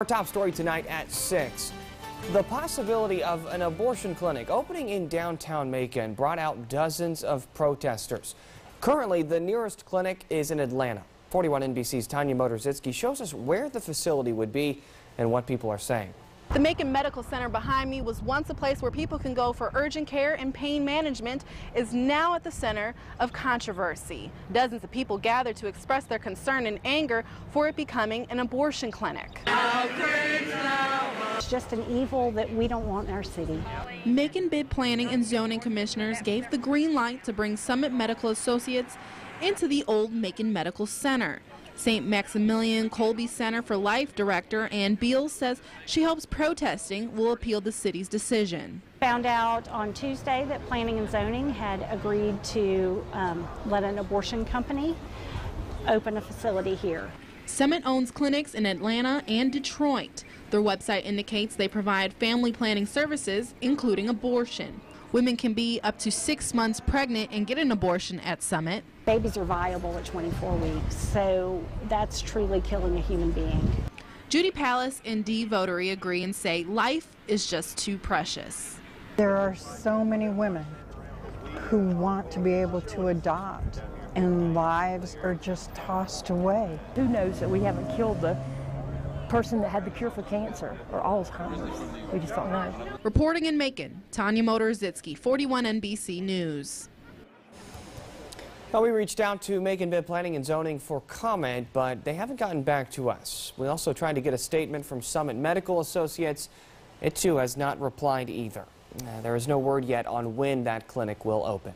Our top story tonight at 6. The possibility of an abortion clinic opening in downtown Macon brought out dozens of protesters. Currently, the nearest clinic is in Atlanta. 41 NBC's Tanya Motorzitsky shows us where the facility would be and what people are saying. The Macon Medical Center behind me was once a place where people can go for urgent care and pain management is now at the center of controversy. Dozens of people gathered to express their concern and anger for it becoming an abortion clinic. It's just an evil that we don't want in our city. Macon Bibb Planning and Zoning Commissioners gave the green light to bring Summit Medical Associates into the old Macon Medical Center. St. Maximilian Kolbe Center for Life director Ann Beals says she hopes protesting will appeal the city's decision. Found out on Tuesday that Planning and Zoning had agreed to um, let an abortion company open a facility here. Summit owns clinics in Atlanta and Detroit. Their website indicates they provide family planning services, including abortion. Women can be up to six months pregnant and get an abortion at Summit. Babies are viable at 24 weeks, so that's truly killing a human being. Judy Palace and Dee Votary agree and say life is just too precious. There are so many women who want to be able to adopt, and lives are just tossed away. Who knows that we haven't killed the person that had the cure for cancer or Alzheimer's? We just don't know. Reporting in Macon, Tanya Motorzitsky, 41 NBC News. Well, we reached out to Macon Bibb Planning and Zoning for comment, but they haven't gotten back to us. We also tried to get a statement from Summit Medical Associates. It too has not replied either. Uh, there is no word yet on when that clinic will open.